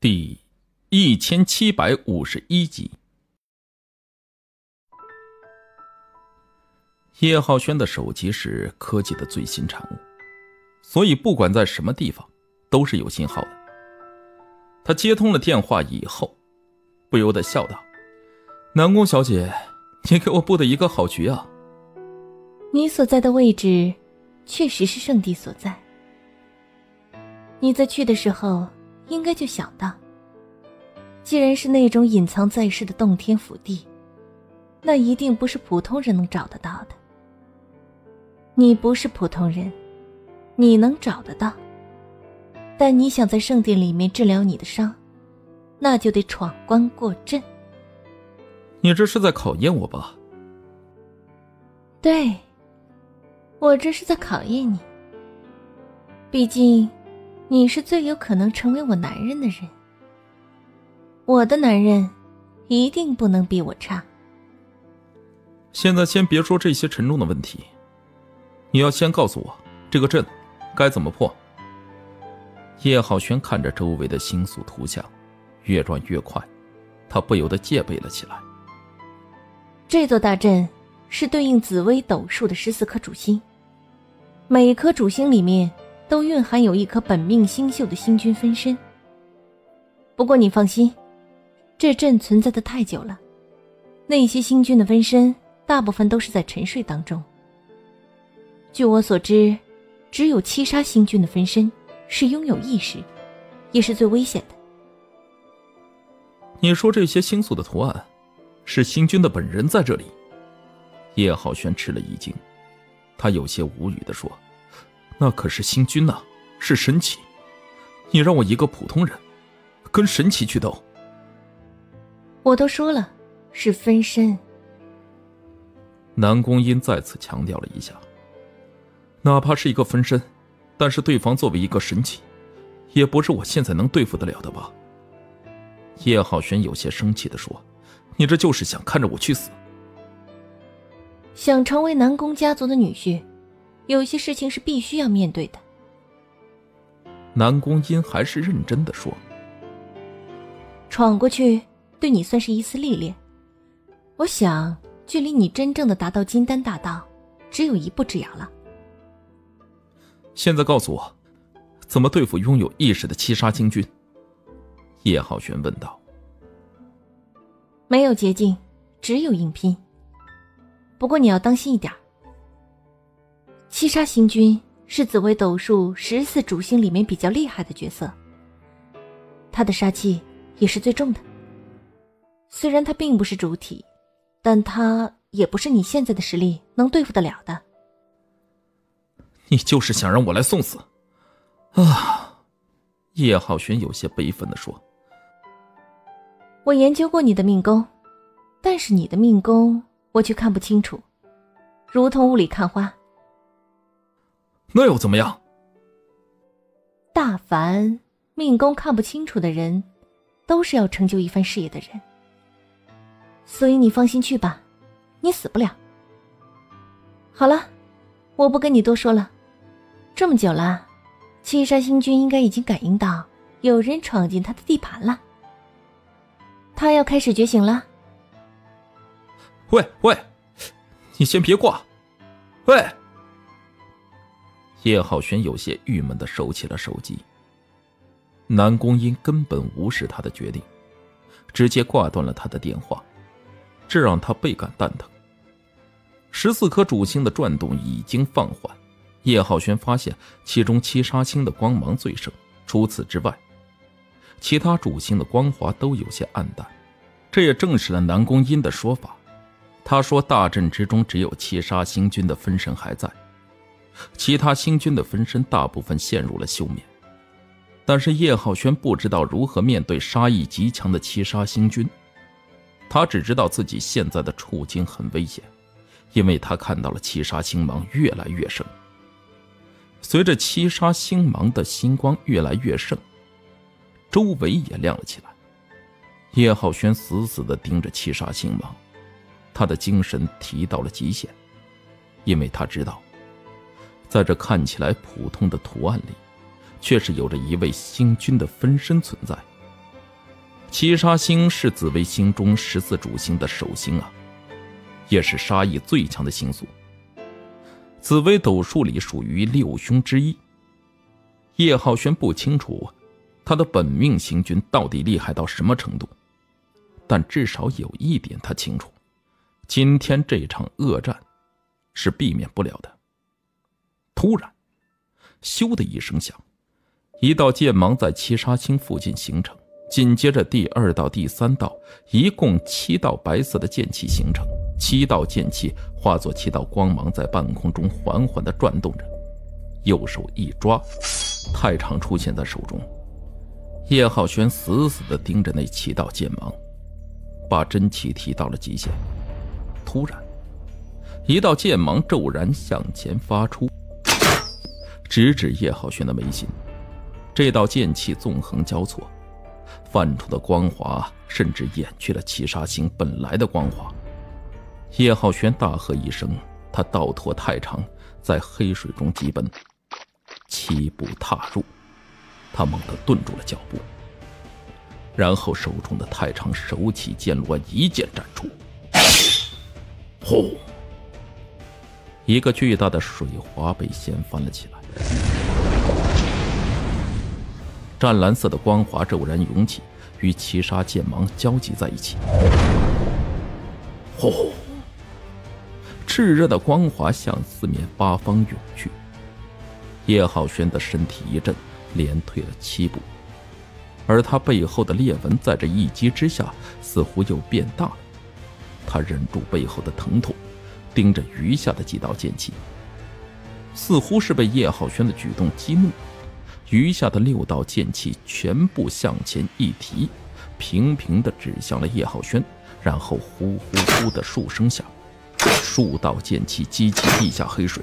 第一千七百五十一集。叶浩轩的手机是科技的最新产物，所以不管在什么地方都是有信号的。他接通了电话以后，不由得笑道：“南宫小姐，你给我布的一个好局啊！你所在的位置，确实是圣地所在。你在去的时候，应该就想到，既然是那种隐藏在世的洞天府地，那一定不是普通人能找得到的。”你不是普通人，你能找得到。但你想在圣殿里面治疗你的伤，那就得闯关过阵。你这是在考验我吧？对，我这是在考验你。毕竟，你是最有可能成为我男人的人。我的男人，一定不能比我差。现在先别说这些沉重的问题。你要先告诉我，这个阵该怎么破？叶浩轩看着周围的星宿图像，越转越快，他不由得戒备了起来。这座大阵是对应紫微斗数的十四颗主星，每颗主星里面都蕴含有一颗本命星宿的星君分身。不过你放心，这阵存在的太久了，那些星君的分身大部分都是在沉睡当中。据我所知，只有七杀星君的分身是拥有意识，也是最危险的。你说这些星宿的图案，是星君的本人在这里？叶浩轩吃了一惊，他有些无语的说：“那可是星君呐，是神奇，你让我一个普通人，跟神奇去斗？”我都说了，是分身。南宫音再次强调了一下。哪怕是一个分身，但是对方作为一个神奇，也不是我现在能对付得了的吧？叶浩轩有些生气的说：“你这就是想看着我去死？想成为南宫家族的女婿，有些事情是必须要面对的。”南宫音还是认真的说：“闯过去，对你算是一次历练。我想，距离你真正的达到金丹大道，只有一步之遥了。”现在告诉我，怎么对付拥有意识的七杀星君？叶浩轩问道。没有捷径，只有硬拼。不过你要当心一点。七杀星君是紫微斗数十四主星里面比较厉害的角色，他的杀气也是最重的。虽然他并不是主体，但他也不是你现在的实力能对付得了的。你就是想让我来送死，啊！叶浩轩有些悲愤的说：“我研究过你的命宫，但是你的命宫我却看不清楚，如同雾里看花。那又怎么样？大凡命宫看不清楚的人，都是要成就一番事业的人。所以你放心去吧，你死不了。好了，我不跟你多说了。”这么久了，七杀星君应该已经感应到有人闯进他的地盘了。他要开始觉醒了。喂喂，你先别挂。喂。叶浩轩有些郁闷的收起了手机。南宫音根本无视他的决定，直接挂断了他的电话，这让他倍感蛋疼。十四颗主星的转动已经放缓。叶浩轩发现，其中七杀星的光芒最盛，除此之外，其他主星的光华都有些暗淡。这也证实了南宫音的说法。他说，大阵之中只有七杀星君的分身还在，其他星君的分身大部分陷入了休眠。但是叶浩轩不知道如何面对杀意极强的七杀星君，他只知道自己现在的处境很危险，因为他看到了七杀星芒越来越盛。随着七杀星芒的星光越来越盛，周围也亮了起来。叶浩轩死死地盯着七杀星芒，他的精神提到了极限，因为他知道，在这看起来普通的图案里，却是有着一位星君的分身存在。七杀星是紫微星中十四主星的首星啊，也是杀意最强的星宿。紫微斗数里属于六凶之一。叶浩轩不清楚他的本命星君到底厉害到什么程度，但至少有一点他清楚：今天这场恶战是避免不了的。突然，咻的一声响，一道剑芒在七杀星附近形成。紧接着，第二道、第三道，一共七道白色的剑气形成。七道剑气化作七道光芒，在半空中缓缓地转动着。右手一抓，太长出现在手中。叶浩轩死死地盯着那七道剑芒，把真气提到了极限。突然，一道剑芒骤然向前发出，直指叶浩轩的眉心。这道剑气纵横交错。泛出的光华甚至掩去了七杀星本来的光华。叶浩轩大喝一声，他倒拖太长，在黑水中疾奔，七步踏入，他猛地顿住了脚步，然后手中的太长手起剑落，一剑斩出。轰！一个巨大的水花被掀翻了起来。湛蓝色的光华骤然涌起，与七杀剑芒交集在一起。轰！炽热的光华向四面八方涌去。叶浩轩的身体一震，连退了七步，而他背后的裂纹在这一击之下似乎又变大了。他忍住背后的疼痛，盯着余下的几道剑气，似乎是被叶浩轩的举动激怒。余下的六道剑气全部向前一提，平平的指向了叶浩轩，然后呼呼呼的数声响，数道剑气激起地下黑水，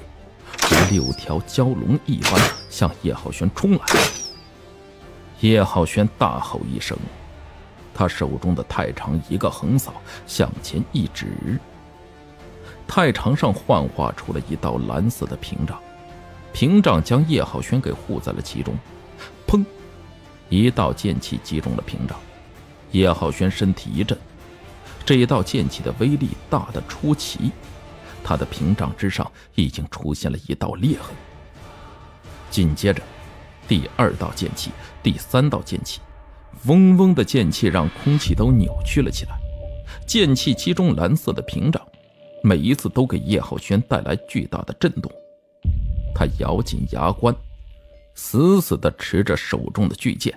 如六条蛟龙一般向叶浩轩冲来。叶浩轩大吼一声，他手中的太长一个横扫向前一指，太长上幻化出了一道蓝色的屏障。屏障将叶浩轩给护在了其中，砰！一道剑气击中了屏障，叶浩轩身体一震，这一道剑气的威力大得出奇，他的屏障之上已经出现了一道裂痕。紧接着，第二道剑气，第三道剑气，嗡嗡的剑气让空气都扭曲了起来，剑气击中蓝色的屏障，每一次都给叶浩轩带来巨大的震动。他咬紧牙关，死死地持着手中的巨剑。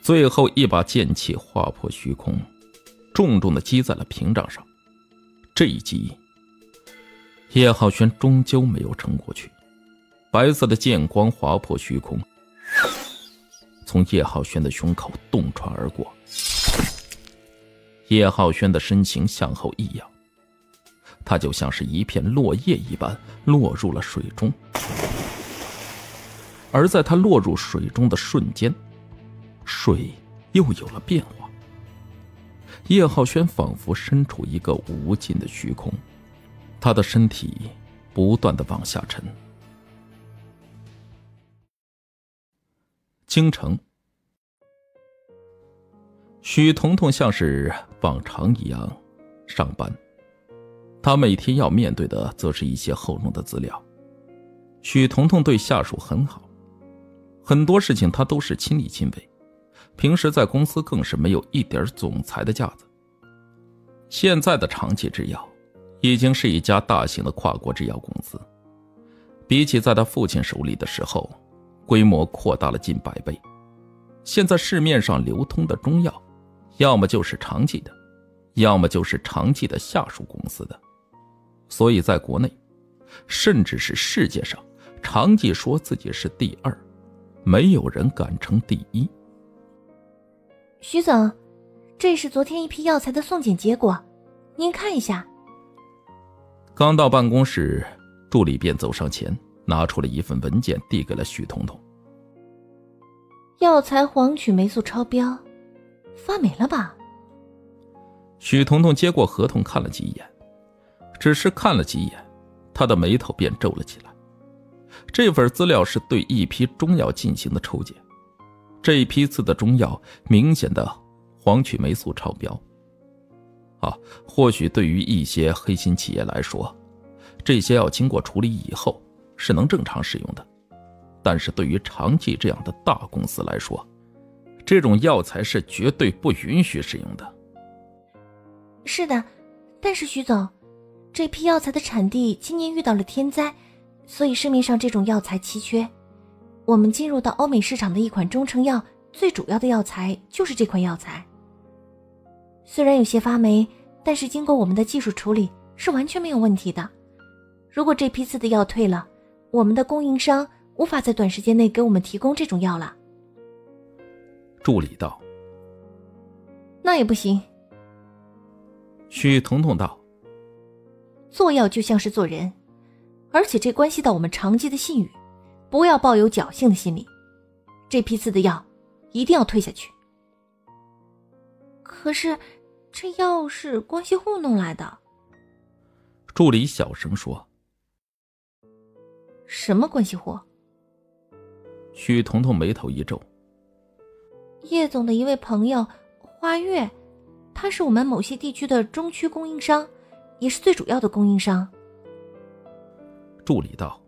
最后一把剑气划破虚空，重重地击在了屏障上。这一击，叶浩轩终究没有撑过去。白色的剑光划破虚空，从叶浩轩的胸口洞穿而过。叶浩轩的身形向后一仰。他就像是一片落叶一般落入了水中，而在他落入水中的瞬间，水又有了变化。叶浩轩仿佛身处一个无尽的虚空，他的身体不断的往下沉。京城，许彤彤像是往常一样上班。他每天要面对的，则是一些厚重的资料。许彤彤对下属很好，很多事情他都是亲力亲为。平时在公司更是没有一点总裁的架子。现在的长期制药，已经是一家大型的跨国制药公司，比起在他父亲手里的时候，规模扩大了近百倍。现在市面上流通的中药，要么就是长期的，要么就是长期的下属公司的。所以，在国内，甚至是世界上，常记说自己是第二，没有人敢称第一。徐总，这是昨天一批药材的送检结果，您看一下。刚到办公室，助理便走上前，拿出了一份文件，递给了许彤彤。药材黄曲霉素超标，发霉了吧？许彤彤接过合同，看了几眼。只是看了几眼，他的眉头便皱了起来。这份资料是对一批中药进行的抽检，这一批次的中药明显的黄曲霉素超标。啊，或许对于一些黑心企业来说，这些药经过处理以后是能正常使用的，但是对于长记这样的大公司来说，这种药材是绝对不允许使用的。是的，但是徐总，这批药材的产地今年遇到了天灾，所以市面上这种药材奇缺。我们进入到欧美市场的一款中成药，最主要的药材就是这款药材。虽然有些发霉，但是经过我们的技术处理是完全没有问题的。如果这批次的药退了，我们的供应商无法在短时间内给我们提供这种药了。助理道：“那也不行。”许彤彤道：“做药就像是做人，而且这关系到我们长期的信誉，不要抱有侥幸的心理。这批次的药一定要退下去。”可是，这药是关系户弄来的。助理小声说。什么关系户？许彤彤眉头一皱。叶总的一位朋友花月，他是我们某些地区的中区供应商，也是最主要的供应商。助理道：“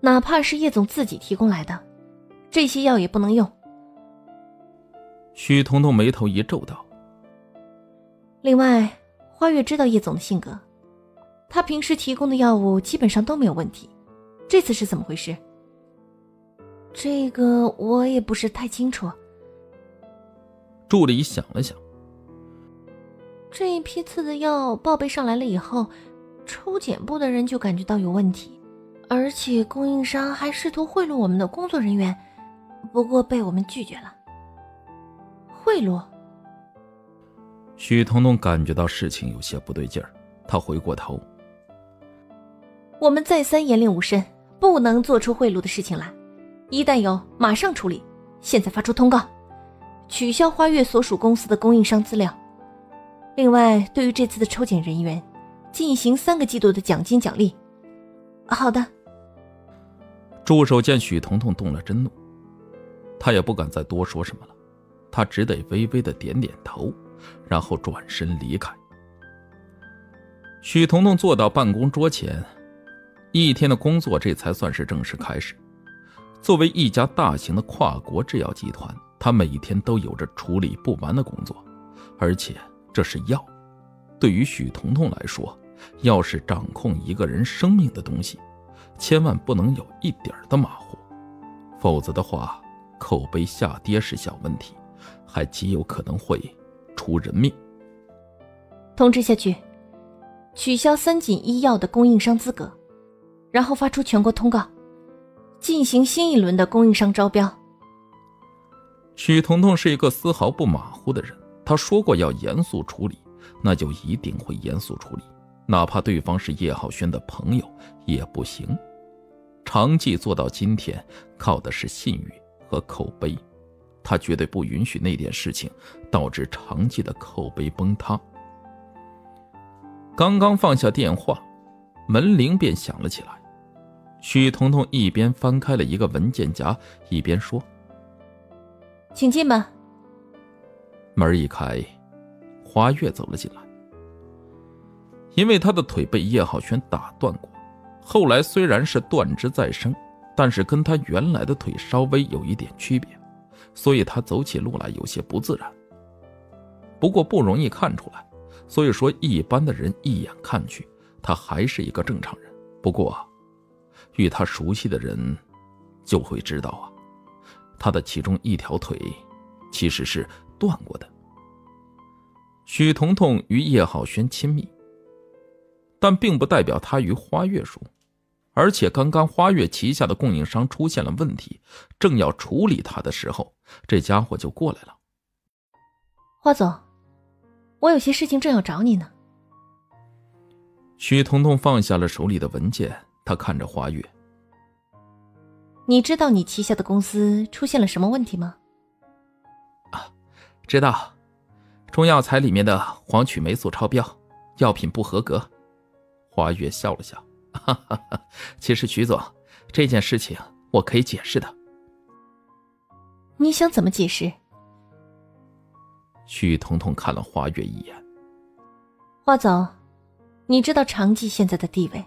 哪怕是叶总自己提供来的，这些药也不能用。”许彤彤眉头一皱道：“另外，花月知道叶总的性格。”他平时提供的药物基本上都没有问题，这次是怎么回事？这个我也不是太清楚。助理想了想，这一批次的药报备上来了以后，抽检部的人就感觉到有问题，而且供应商还试图贿赂我们的工作人员，不过被我们拒绝了。贿赂？许彤彤感觉到事情有些不对劲儿，他回过头。我们再三严令无申，不能做出贿赂的事情来。一旦有，马上处理。现在发出通告，取消花月所属公司的供应商资料。另外，对于这次的抽检人员，进行三个季度的奖金奖励。好的。助手见许彤彤动了真怒，他也不敢再多说什么了，他只得微微的点点头，然后转身离开。许彤彤坐到办公桌前。一天的工作，这才算是正式开始。作为一家大型的跨国制药集团，他每天都有着处理不完的工作，而且这是药。对于许彤彤来说，药是掌控一个人生命的东西，千万不能有一点的马虎，否则的话，口碑下跌是小问题，还极有可能会出人命。通知下去，取消三锦医药的供应商资格。然后发出全国通告，进行新一轮的供应商招标。许彤彤是一个丝毫不马虎的人，他说过要严肃处理，那就一定会严肃处理，哪怕对方是叶浩轩的朋友也不行。长记做到今天，靠的是信誉和口碑，他绝对不允许那点事情导致长记的口碑崩塌。刚刚放下电话，门铃便响了起来。许彤彤一边翻开了一个文件夹，一边说：“请进吧。”门一开，花月走了进来。因为他的腿被叶浩轩打断过，后来虽然是断肢再生，但是跟他原来的腿稍微有一点区别，所以他走起路来有些不自然。不过不容易看出来，所以说一般的人一眼看去，他还是一个正常人。不过。与他熟悉的人，就会知道啊，他的其中一条腿其实是断过的。许彤彤与叶浩轩亲密，但并不代表他与花月熟。而且刚刚花月旗下的供应商出现了问题，正要处理他的时候，这家伙就过来了。花总，我有些事情正要找你呢。许彤彤放下了手里的文件。她看着花月，你知道你旗下的公司出现了什么问题吗？啊，知道，中药材里面的黄曲霉素超标，药品不合格。花月笑了笑，哈哈哈。其实徐总，这件事情我可以解释的。你想怎么解释？许彤彤看了花月一眼。花总，你知道长记现在的地位，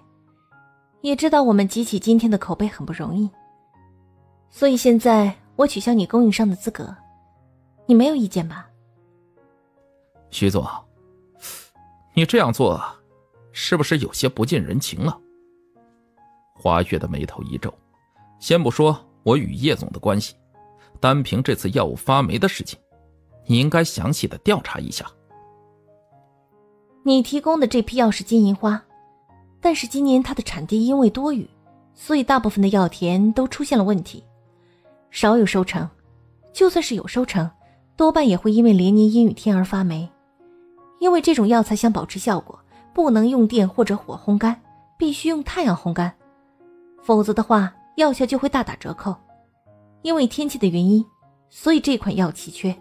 也知道我们集起今天的口碑很不容易，所以现在我取消你供应商的资格，你没有意见吧？徐总，你这样做，是不是有些不近人情了？花月的眉头一皱，先不说我与叶总的关系，单凭这次药物发霉的事情，你应该详细的调查一下。你提供的这批药是金银花，但是今年它的产地因为多雨，所以大部分的药田都出现了问题，少有收成。就算是有收成，多半也会因为连年阴雨天而发霉。因为这种药材想保持效果，不能用电或者火烘干，必须用太阳烘干，否则的话药效就会大打折扣。因为天气的原因，所以这款药奇缺。